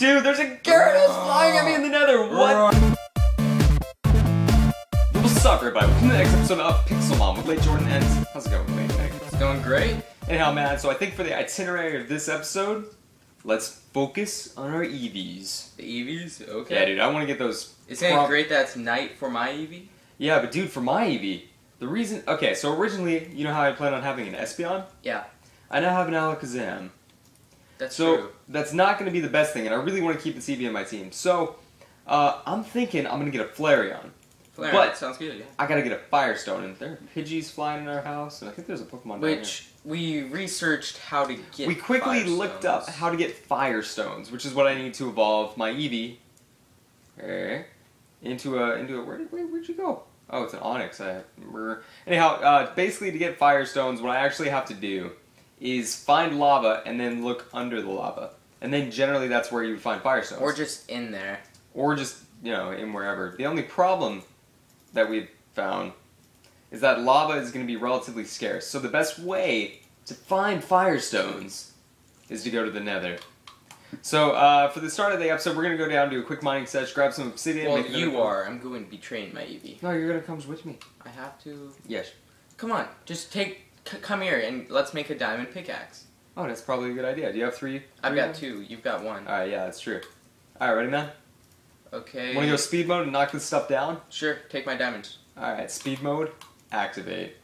Dude, there's a Gyarados flying at me in the nether. What? What's up, everybody? Welcome to the next episode of Pixelmon with Late Jordan and how's it going, Late Nick? It's going great. Anyhow, man, so I think for the itinerary of this episode, let's focus on our EVs. The Eevees? Okay. Yeah, dude, I want to get those. Isn't it great that it's night for my Eevee? Yeah, but dude, for my EV, the reason. Okay, so originally, you know how I planned on having an Espeon? Yeah. I now have an Alakazam. That's So true. that's not going to be the best thing, and I really want to keep the Eevee in my team. So uh, I'm thinking I'm going to get a Flareon. Flareon, but- sounds good, yeah. I got to get a Firestone, and there are Pidgeys flying in our house, and I think there's a Pokemon. Which we researched how to get. we quickly looked up how to get Firestones, which is what I need to evolve my Eevee eh, into a into a where did where, where'd you go? Oh, it's an Onix. I remember. Anyhow, uh, basically to get Firestones, what I actually have to do is find lava and then look under the lava, and then generally that's where you would find Firestones, Or just in there. or just you know in wherever. The only problem that we've found is that lava is going to be relatively scarce. So the best way to find firestones is to go to the Nether. So uh, for the start of the episode, we're going to go down to a quick mining sesh, grab some obsidian. Well, make you phone- are. I'm going to be trained my Eevee. No, you're going to come with me. I have to. Yes. Come on, just take. Come here and let's make a diamond pickaxe. Oh, that's probably a good idea. Do you have three? I've got them? two. You've got one. All right, yeah, that's true. All right, ready, man? Okay. Want to go speed mode and knock this stuff down? Sure. Take my diamonds. All right, speed mode, activate.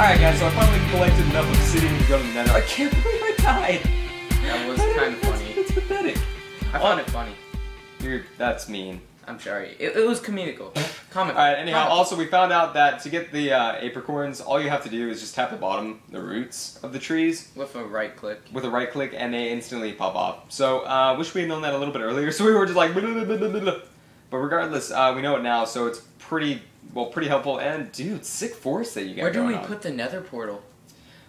All right, guys. So I finally collected enough obsidian to go to the Nether. I can't believe I died. That was kind of funny. It's pathetic. I found it funny. You're, that's mean. I'm sorry. It, it was comical. Comical. All right. Anyhow, Comical. also we found out that to get the uh, apricorns, all you have to do is just tap the bottom, the roots of the trees, with a right click. with a right click, and they instantly pop off. So, uh, wish we had known that a little bit earlier. So we were just like, blah, blah, blah. but regardless, uh, we know it now. So it's pretty well, pretty helpful. And dude, sick force that you got. Where do we on. put the nether portal?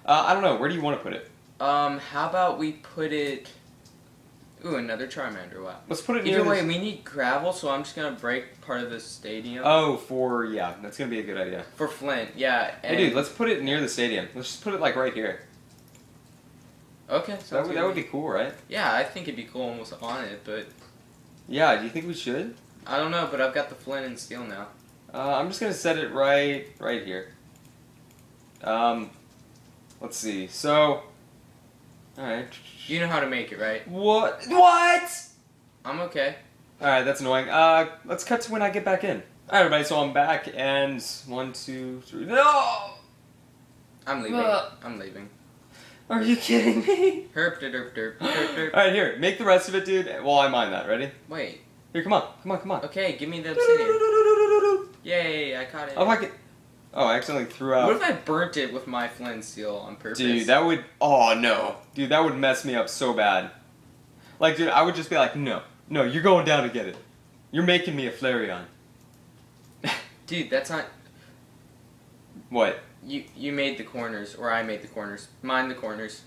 Uh, I don't know. Where do you want to put it? Um, how about we put it... Ooh, another Charmander, wow. Let's put it near. Either way, this- we need gravel, so I'm just gonna break part of the stadium. Oh, for yeah, that's gonna be a good idea. For Flint, yeah. Hey, dude, let's put it near the stadium. Let's just put it like right here. Okay, That would, that would be cool, right? Yeah, I think it'd be cool almost on it, but... Yeah. Do you think we should? I don't know, but I've got the Flint and Steel now. Uh, I'm just gonna set it right, right here. Um, let's see. So, all right. You know how to make it, right? What? What? I'm okay. All right, that's annoying. Uh, let's cut to when I get back in. All right, everybody. So I'm back, and one, two, three. No! I'm leaving. Uh. I'm leaving. Are you kidding me? Herp derp derp derp derp All derp. right, here. Make the rest of it, dude. While I mine that. Ready? Wait. Here, come on, come on, come on. Okay, give me the obsidian. Yay, I caught it. Oh, I can. Oh, I accidentally threw out. What if I burnt it with my Flint Steel on purpose? Dude, that would. Oh no, dude, that would mess me up so bad. Like, dude, I would just be like, no, no, you're going down to get it. You're making me a Flareon. Dude, that's not... What? You you made the corners, or I made the corners. Mine the corners.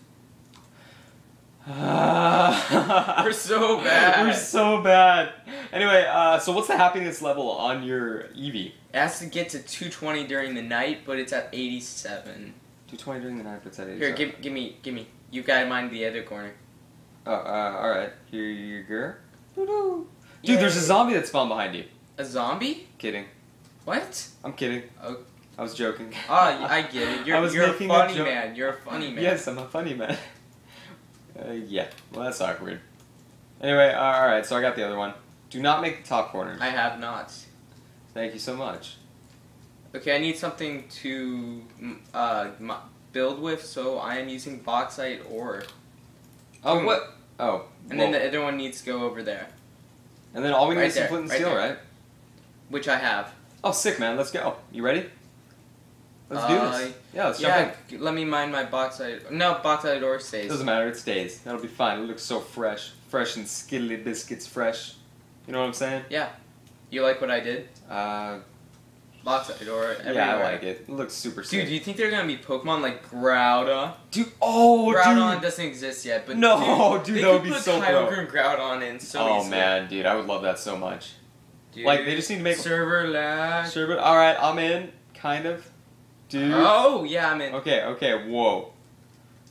We're so bad. We're so bad. Anyway, uh, so what's the happiness level on your Eevee? It has to get to 220 during the night, but it's at 87. 220 during the night, but it's at 87. Here, give, give me, give me. You gotta mind the other corner. Oh, uh, alright. Here you go. Dude, there's a zombie that spawned behind you. A zombie? Kidding. What? I'm kidding. Oh. I was joking. Ah, I get it. You're, I was you're a making a funny man. You're a funny man. Yes, I'm a funny man. Uh, yeah, well, that's awkward. Anyway, uh, alright, so I got the other one. Do not make the top corners. I have not. Thank you so much. Okay, I need something to uh, m- build with, so I am using bauxite ore. Oh, what? Oh. And then the other one needs to go over there, and then all we need right is some there, flint and right steel, there. right? which I have. Oh, sick, man. Let's go. You ready? Let's do Uh, this. Yeah, let's jump yeah, in. g- let me mind my box. bauxite. No, box. bauxite ore stays. Doesn't matter. It stays. That'll be fine. It looks so fresh. Fresh and skiddly biscuits fresh. You know what I'm saying? Yeah. You like what I did? Uh, Bauxite ore everywhere. yeah, I like it. It looks super Dude, sick. do you think they're gonna be Pokemon like Groudon? Dude, oh, Groudon dude. doesn't exist yet, but No, dude, they that would could be put so Kyogre pro. and Groudon in so oh easily. man, dude, I would love that so much. Dude, Like they just need to make server lag. but all right, I'm in, kind of, dude. Oh yeah, I'm in. Okay, okay, whoa.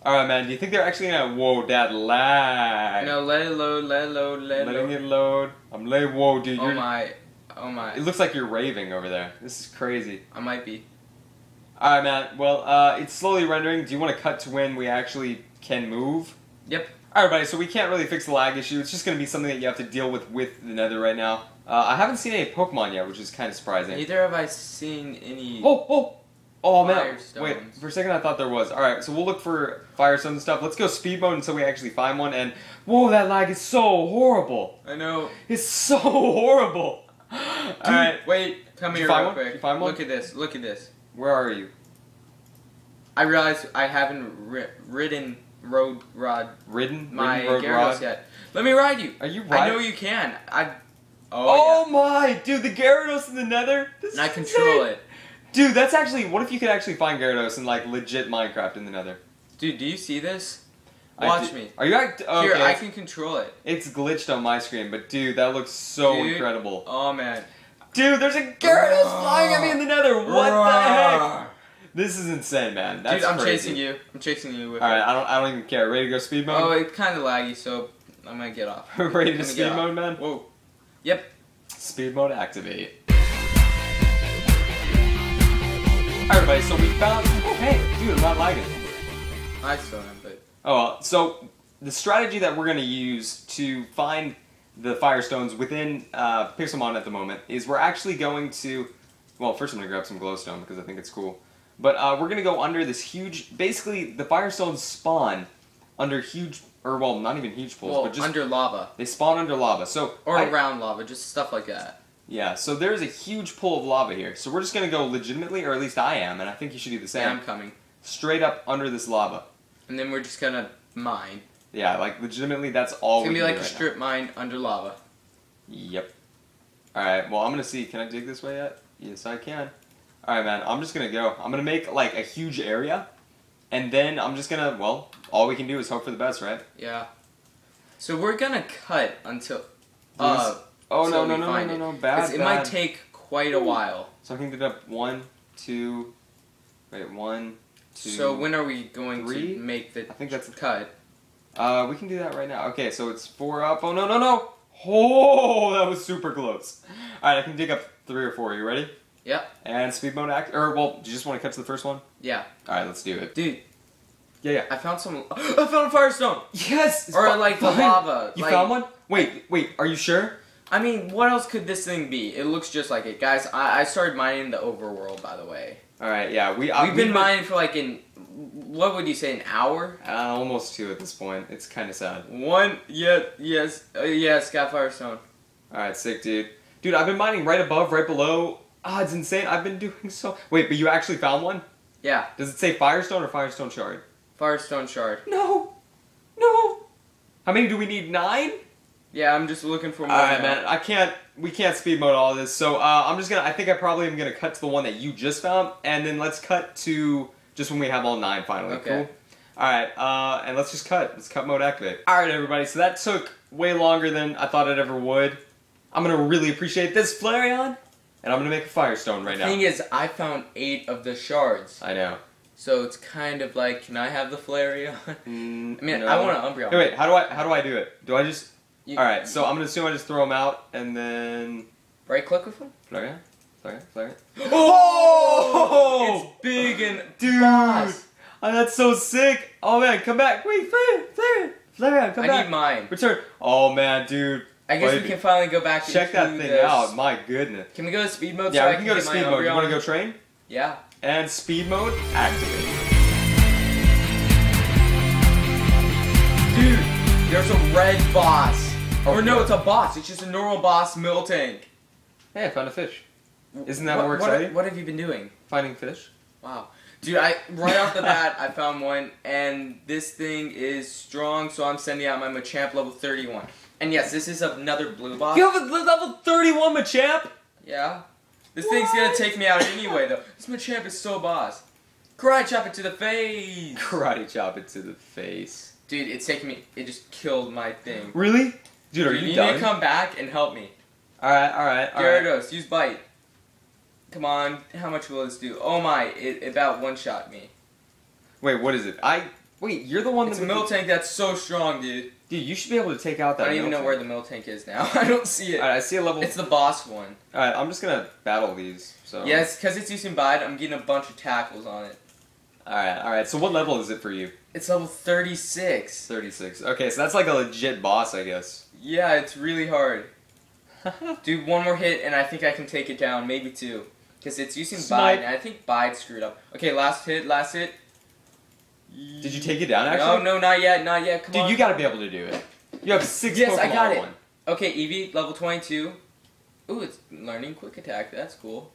All right, man. Do you think they're actually gonna whoa that lag? No, let it load, let it load, let it Letting load. it load. I'm late. Whoa, dude. Oh my, oh my, It looks like you're raving over there. This is crazy. I might be. All right, man. Well, uh, it's slowly rendering. Do you want to cut to when we actually can move? Yep. All right, buddy. So we can't really fix the lag issue. It's just gonna be something that you have to deal with with the Nether right now. Uh, I haven't seen any Pokemon yet, which is kind of surprising. Neither have I seen any. Oh, oh, oh, man. Wait, for a second I thought there was. All right, so we'll look for Firestone and stuff. Let's go speed mode until we actually find one. And whoa, that lag is so horrible. I know. It's so horrible. Dude, All right, wait, come Did here real quick. Find one? Look at this. Look at this. where are you? I realize I haven't ri- ridden road rod Ridden? my Ridden road Gyarados rod? yet. Let me ride you. Are you riding? I know you can. I. Oh, Oh, my, dude, the Gyarados in the Nether. This yeah. And I control insane. it. Dude, that's actually. What if you could actually find Gyarados in like legit Minecraft in the Nether? Dude, do you see this? I Watch do- me. Are you act? Okay, Here, I can control it. It's glitched on my screen, but dude, that looks so Dude. incredible. Oh man. Dude, there's a Gyarados Roar. flying at me in the Nether. What the heck? This is insane, man. That's Dude, I'm crazy. chasing you. I'm chasing you with All it. I don't. I don't even care. Ready to go speed mode? Oh, it's kind of laggy, so I'm gonna get off. Ready to speed mode, man? Whoa. Yep. Speed mode activate. Alright, everybody. So we found. Oh, hey, dude, I'm not lagging. I still am, but Oh, well, so the strategy that we're going to use to find the Firestones within uh, Pixelmon at the moment is we're actually going to. Well, first I'm going to grab some glowstone because I think it's cool. But uh, we're going to go under this huge. Basically, the Firestones spawn under huge. Or, well, not even huge pools, well, but just. under lava they spawn under lava. So. or I- around lava, just stuff like that. Yeah, so there's a huge pool of lava here. So we're just going to go legitimately, or at least I am, and I think you should do the same. Yeah, I'm coming. Straight up under this lava. And then we're just gonna mine. Yeah, like legitimately, that's all It's gonna be like a right strip mine under lava. Yep. Alright, well, I'm gonna see. Can I dig this way yet? Yes, I can. Alright, man, I'm just gonna go. I'm gonna make like a huge area, and then I'm just gonna, well, all we can do is hope for the best, right? Yeah. So we're gonna cut until. Uh, oh, no, no, no, no, no, no, bad, it bad. might take quite a while. So I can do up one, two, wait, one, two. So when are we going three? to make the I think that's cut? Uh, we can do that right now. Okay, so it's four up. Oh, no, no, no. Oh, that was super close. All right, I can dig up three or four. You ready? Yep. And speed mode act. Or, well, do you just want to cut to the first one? Yeah. All right, let's do it. Dude, Yeah, yeah. I found some. I found a firestone. Yes! Or like the lava. You like, found one? Wait, wait, are you sure? I mean, what else could this thing be? It looks just like it, guys. I, I started mining the overworld, by the way. All right, yeah. We, uh, We've been mining for like an. What would you say? An hour? Uh, almost two at this point. It's kind of sad. One. Yeah. Yes. Uh, yes. Got firestone. All right, sick, dude. Dude, I've been mining right above, right below. Ah, it's insane. I've been doing so. Wait, but you actually found one? Yeah. Does it say Firestone or Firestone Shard? Firestone shard. No. No. How many do we need? Nine? Yeah, I'm just looking for more. All right, now. man. I can't. We can't speed mode all this. So uh, I'm just gonna. I think I probably am gonna cut to the one that you just found, and then let's cut to just when we have all nine finally. Okay. Cool. All right. Uh, and let's just cut. Let's cut mode activate. All right, everybody. So that took way longer than I thought it ever would. I'm gonna really appreciate this Flareon, and I'm gonna make a Firestone right now. The now. thing is, I found eight of the shards, I know. so it's kind of like, can I have the Flareon? Mm, I mean, no. I want an Umbreon. Hey, wait. How do I? How do I do it? Do I just? You- all right. So I'm gonna assume I just throw them out, and then. Right click with him. Flare, flare, flare. Oh! It's big and Dude, boss. oh, that's so sick. Oh man, come back. Wait, flare, flare, flare, come I back. I need mine. Return. Oh man, dude, I guess Baby. we can finally go back. To check that thing this. out. My goodness. Can we go to speed mode? Yeah, so we I can go to speed mode. You want to go train? Yeah. And speed mode activated. Dude, there's a red boss. Oh, or no, it's a boss. It's just a normal boss Miltank. Hey, I found a fish. Isn't that what, more what, exciting? What have you been doing? Finding fish. Wow. Dude, I right off the bat I found one and this thing is strong, so I'm sending out my Machamp level 31. And yes, this is another blue boss. You have a level 31 Machamp? Yeah. This thing's gonna take me out anyway though. This Machamp is so boss. Karate chop it to the face. Karate chop it to the face. Dude, it's taking me it just killed my thing. Really? Dude, are you, you done? need to come back and help me. Alright, alright, alright. Gyarados, use bite. Come on, how much will this do? Oh my, it, about one shot me. Wait, what is it? I wait. You're the one It's a that Miltank that's so strong, dude. Dude, you should be able to take out that. I don't even know Miltank. where the Miltank is now. I don't see it. Alright, I see a level. It's the boss one. Alright, I'm just gonna battle these. So. Yes, because it's using bite, I'm getting a bunch of tackles on it. Alright, alright. So what level is it for you? It's level 36. 36. Okay, so that's like a legit boss, I guess. Yeah, it's really hard. Dude, one more hit and I think I can take it down, maybe two. Because it's using Smite. bite, and I think Bide screwed up. Okay, last hit, last hit. Did you take it down actually? No, no, not yet, not yet. Come on. Dude, on. you gotta be able to do it. You have six Yes, I got it. one. Okay, Eevee, level 22. Ooh, it's learning quick attack. That's cool.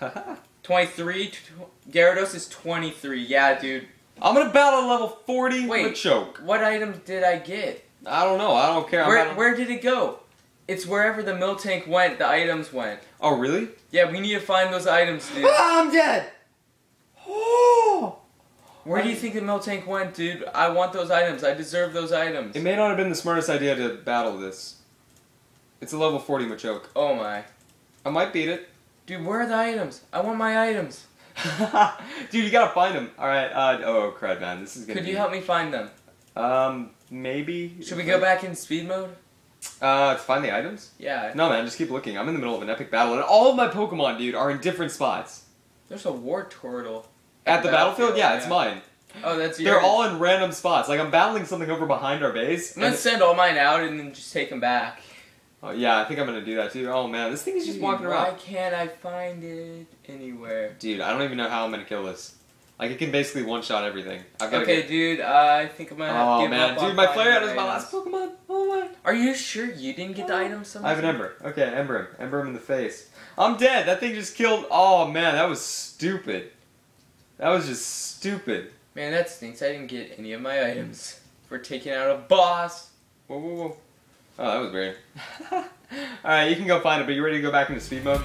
23. T- Gyarados is 23. Yeah, dude. I'm gonna battle level 40 Wait. Machoke. What items did I get? I don't know. I don't care. Where, where did it go? It's wherever the Miltank went, the items went. Oh, really? Yeah, we need to find those items, dude. Ah, I'm dead. Oh. Where do you think the Miltank went, dude? I want those items. I deserve those items. It may not have been the smartest idea to battle this. It's a level 40 Machoke. Oh my. I might beat it. Dude, where are the items? I want my items. Dude, you gotta find them. Alright, uh, oh crud, man. This is gonna Could be... you help me find them? Um, maybe? Should we go back in speed mode? Uh, to find the items? Yeah. No, man, just keep looking. I'm in the middle of an epic battle, and all of my Pokemon, dude, are in different spots. There's a Wartortle. At the battlefield? Battlefield, Yeah, it's mine. Oh, that's yours. They're all in random spots. Like, I'm battling something over behind our base. I'm gonna send all mine out and then just take them back. Oh, yeah, I think I'm gonna do that too. Oh, man, this thing is just Dude, walking Why around. can't I find it anywhere? Dude, I don't even know how I'm gonna kill this. Like, it can basically one-shot everything. I've gotta Okay, get... dude, I think I'm gonna have to Oh, give man. up Dude, my finding Flareon is my last Pokemon. Oh, my. Are you sure you didn't get the oh, items? I have an Ember. Okay, Ember him. Ember him in the face. I'm dead. That thing just killed. Oh man, that was stupid. That was just stupid. Man, that stinks. I didn't get any of my items for taking out a boss. Whoa, whoa, whoa. Oh, that was weird. All right, you can go find it. But you ready to go back into speed mode?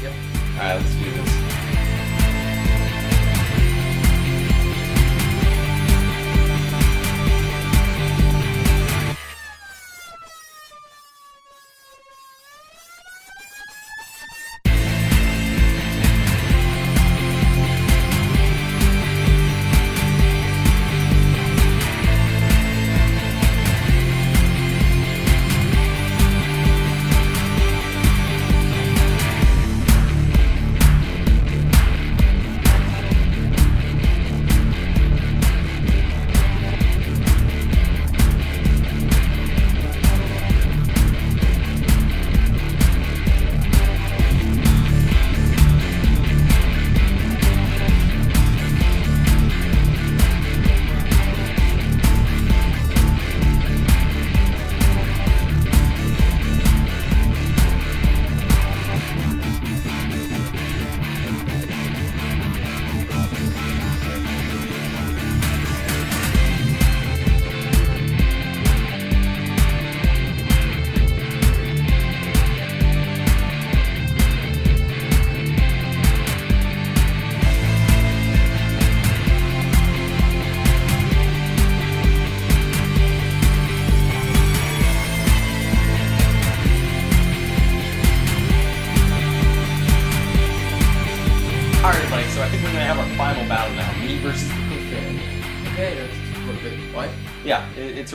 Yep. All right, let's do this.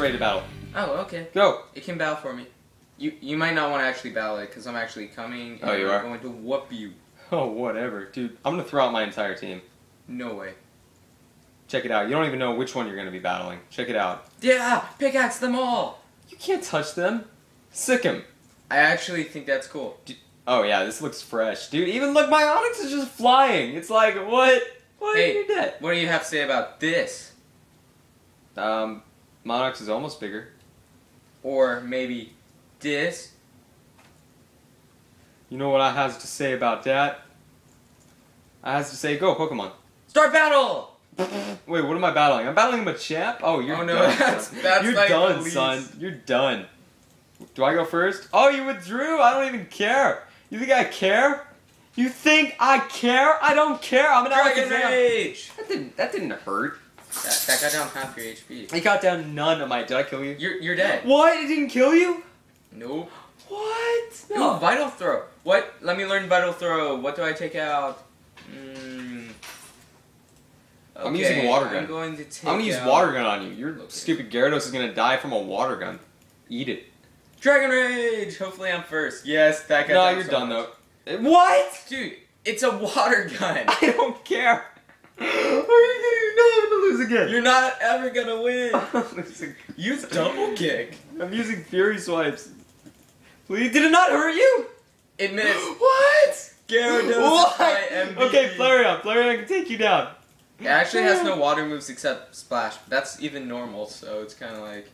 Ready to battle. Oh, okay. Go. It can battle for me. You you might not want to actually battle it because I'm actually coming. And Oh, you I'm are? going to whoop you. Oh, whatever, dude. I'm gonna throw out my entire team. No way. Check it out. You don't even know which one you're gonna be battling. Check it out. Yeah, pickaxe them all. You can't touch them. Sick 'em. I actually think that's cool. Oh yeah, this looks fresh, dude. Even look, my Onix is just flying. It's like what? What? Hey. What do you have to say about this? Um, Monox is almost bigger. Or maybe this? You know what I has to say about that? I has to say, go Pokemon. Start battle. Wait, what am I battling? I'm battling Machamp. Oh, you're Oh, no, done. that's- that's you're like done, son. You're done. Do I go first? Oh, you withdrew. I don't even care. You think I care? You think I care? I don't care. I'm an Dragon Alakazam. Rage. That didn't. That didn't hurt. That, that got down half your HP. I got down none of my. Did I kill you? You're you're dead. What? It didn't kill you? No. What? Ooh, Vital Throw. What? Let me learn Vital Throw. What do I take out? Mm. I'm using a Water Gun. I'm going to take I'm gonna use out water gun on you. Your Okay. stupid Gyarados is gonna die from a water gun. Eat it. Dragon Rage. Hopefully I'm first. Yes, that got No, you're so done much. though. What? Dude, it's a water gun. I don't care. Again. You're not ever gonna win. Use double kick. I'm using Fury swipes. Please, did it not hurt you? It missed. what? Gyarados What? is my MVP. Okay, Flareon. Flareon can take you down. It actually has no water moves except Splash. That's even normal, so it's kind of like.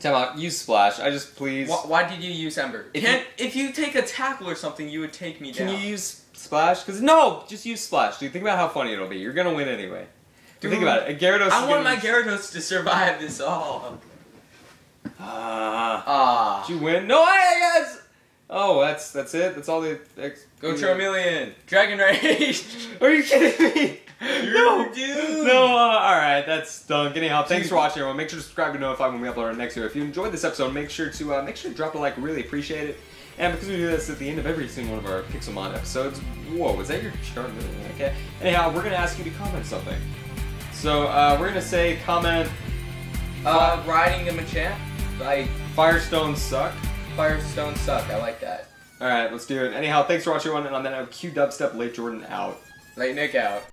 Time out. Use Splash. I just please. Why, why did you use Ember? If Can't, if you take a tackle or something, you would take me Can down. Can you use Splash? Because no, just use Splash, dude. Think about how funny it'll be. You're gonna win anyway. Dude, think about it. A Gyarados. I want gonna my Gyarados to survive this all. Ah. Ah. Did you win? No, I yes. Oh, that's that's it. That's all the. Ex- Go Charmeleon. Dragon Rage. Are you kidding me? no, dude. No, uh, all right, that's stunk. Anyhow, thanks for watching, everyone. Make sure to subscribe to notify when we upload our next video. If you enjoyed this episode, make sure to uh, make sure to drop a like. Really appreciate it. And because we do this at the end of every single one of our Pixelmon episodes, whoa, was that your Charmeleon? Okay. Anyhow, we're gonna ask you to comment something. So uh, we're gonna say comment Uh, riding the Machamp. Like, Firestones suck. Firestone suck. I like that. All right, let's do it. Anyhow, thanks for watching, everyone. And on that note, Q Dubstep, Late Jordan out. Late Nick out.